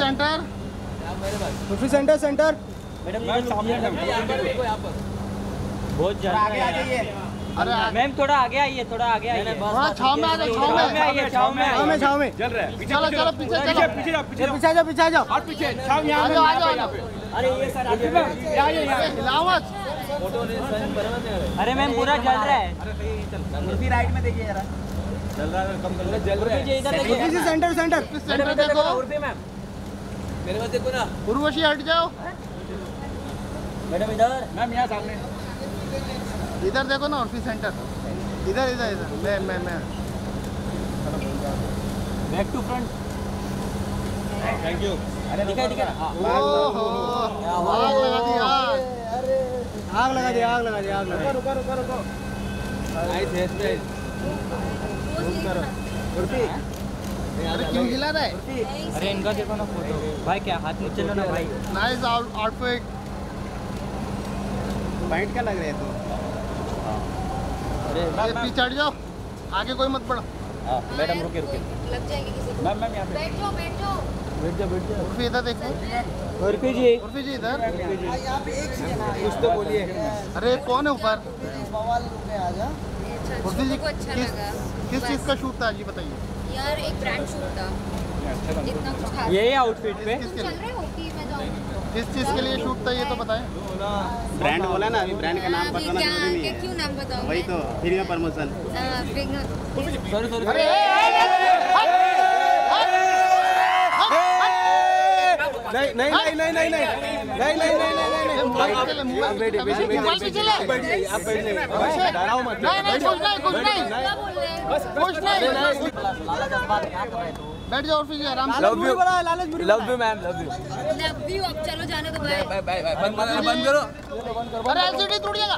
Centre. Urfi centre centre. Madam सामने बहुत ज़्यादा आगे आ जाइए। अरे मैम थोड़ा आगे आइए थोड़ा आगे आइए। थोड़ा छाव में आ जाओ छाव में। आइए छाव में छाव में छाव में। चल रहा है चलो चलो पीछे चलो। पीछे पीछे जाओ पीछे पीछे जाओ पीछे जाओ। और पीछे छाव आ यहाँ जाओ आ जाओ आ जाओ। अरे ये सर आगे अरे हिलाओ मत अरे मैम पूरा जल रहा है। अरे चल। उसी राइट में देखिए जरा। चल रहा है कम कर ले। जल रहा ये इधर देखिए। Centre centre. सेंटर देखो। मैम। मेरे पास देखो ना। उर्वशी हट जाओ। मैडम इधर। मैम यहाँ सामने। इधर देखो ना उर्फी सेंटर। इधर इधर इधर। मैं मैं मैं। Back to front thank you दिखाई दिखाई। हाँ। ओहो। आग लगा दी आग। आग लगा दी आग लगा दी आग लगा रुको रुको रुको नाइस हेयर स्टाइल अरे क्यों हिला रहा है? अरे इनका देखो ना फ़ोटो। भाई क्या हाथ में चलो ना भाई। नाइस आउटफिट पॉइंट क्या लग रहे हैं अरे ये पीछे हट जाओ। आगे कोई मत बढ़ो। हाँ मैडम रुके रुके लग जाएगी किसी को। मैम मैम यहाँ पे। बैठ जाओ बैठ जाओ। बैठ जाओ बैठ जाओ। उर्फी इधर देखो। उर्फी जी। उर्फी जी इधर। कुछ तो बोलिए। अरे कौन है ऊपर? अच्छा उर्फी जी को अच्छा किस लगा। किस चीज़ का शूट था? जी बताइए। यार एक ब्रांड शूट था इतना कुछ खास यही आउटफिट पे किसके चल रहे हो कि मैं जाऊँ किस चीज़ के लिए शूट था ये तो बताएँ ब्रांड बोला ना अभी ब्रांड का नाम बताना ज़रूरी नहीं है क्यों नाम बताऊँ वही तो फ्री में प्रमोशन हाँ, सॉरी सॉरी अरे नहीं नहीं नहीं नहीं नहीं नहीं नहीं नहीं बैठ जाओ फिर आराम से। Love you. Love you ma'am love you love you अब चलो जाने दो बाय। बाय बाय बंद करो। बंद करो अरे एलसीडी टूट जाएगा